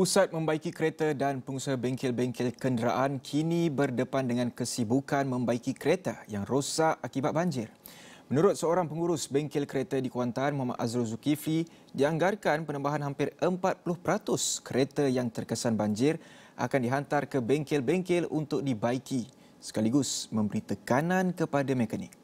Pusat membaiki kereta dan pengusaha bengkel-bengkel kenderaan kini berdepan dengan kesibukan membaiki kereta yang rosak akibat banjir. Menurut seorang pengurus bengkel kereta di Kuantan, Muhammad Azrul Zulkifli, dianggarkan penambahan hampir 40% kereta yang terkesan banjir akan dihantar ke bengkel-bengkel untuk dibaiki sekaligus memberi tekanan kepada mekanik.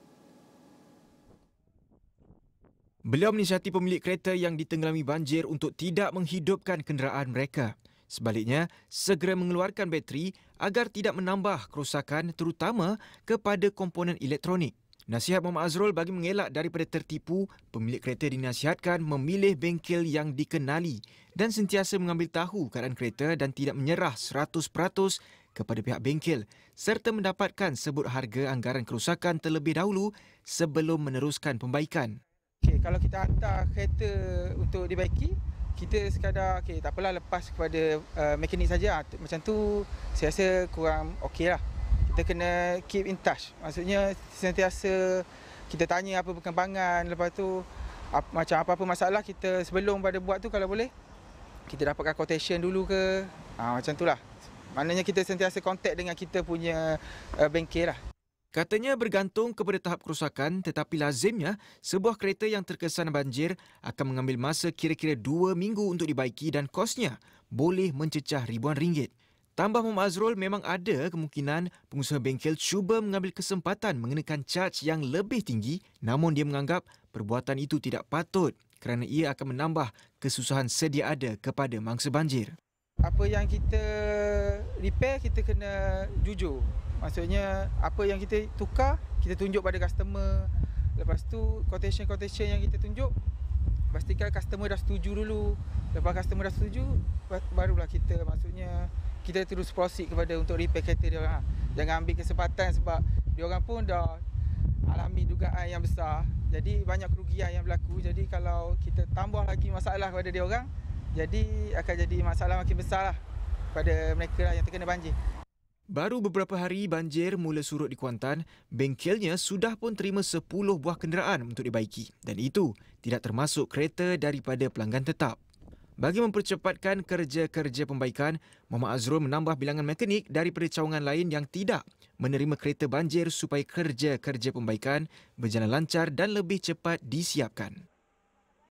Beliau menisiasati pemilik kereta yang ditenggelami banjir untuk tidak menghidupkan kenderaan mereka. Sebaliknya, segera mengeluarkan bateri agar tidak menambah kerosakan terutama kepada komponen elektronik. Nasihat Muhammad Azrul bagi mengelak daripada tertipu, pemilik kereta dinasihatkan memilih bengkel yang dikenali dan sentiasa mengambil tahu keadaan kereta dan tidak menyerah 100% kepada pihak bengkel serta mendapatkan sebut harga anggaran kerosakan terlebih dahulu sebelum meneruskan pembaikan. Kalau kita hantar kereta untuk dibaiki, kita sekadar okay, tak apalah lepas kepada uh, mekanik saja. Macam tu saya rasa kurang okey lah. Kita kena keep in touch. Maksudnya sentiasa kita tanya apa perkembangan. Lepas tu ap, macam apa-apa masalah kita sebelum pada buat tu kalau boleh kita dapatkan quotation dulu ke. Ha, macam tu lah. Maknanya kita sentiasa kontak dengan kita punya uh, bengkel lah. Katanya bergantung kepada tahap kerosakan tetapi lazimnya sebuah kereta yang terkesan banjir akan mengambil masa kira-kira dua minggu untuk dibaiki dan kosnya boleh mencecah ribuan ringgit. Tambah Muhammad Azrul memang ada kemungkinan pengusaha bengkel cuba mengambil kesempatan mengenakan charge yang lebih tinggi namun dia menganggap perbuatan itu tidak patut kerana ia akan menambah kesusahan sedia ada kepada mangsa banjir. Apa yang kita repair kita kena jujur Maksudnya apa yang kita tukar kita tunjuk pada customer. Lepas tu quotation-quotation yang kita tunjuk pastikan customer dah setuju dulu. Lepas customer dah setuju barulah kita maksudnya kita terus proceed kepada untuk repair kereta dia orang. Jangan ambil kesempatan sebab dia orang pun dah alami dugaan yang besar. Jadi banyak kerugian yang berlaku. Jadi kalau kita tambah lagi masalah kepada dia orang, jadi akan jadi masalah makin besar lah pada mereka lah yang terkena banjir. Baru beberapa hari banjir mula surut di Kuantan, bengkelnya sudah pun terima 10 buah kenderaan untuk dibaiki dan itu tidak termasuk kereta daripada pelanggan tetap. Bagi mempercepatkan kerja-kerja pembaikan, Muhammad Azrul menambah bilangan mekanik daripada cawangan lain yang tidak menerima kereta banjir supaya kerja-kerja pembaikan berjalan lancar dan lebih cepat disiapkan.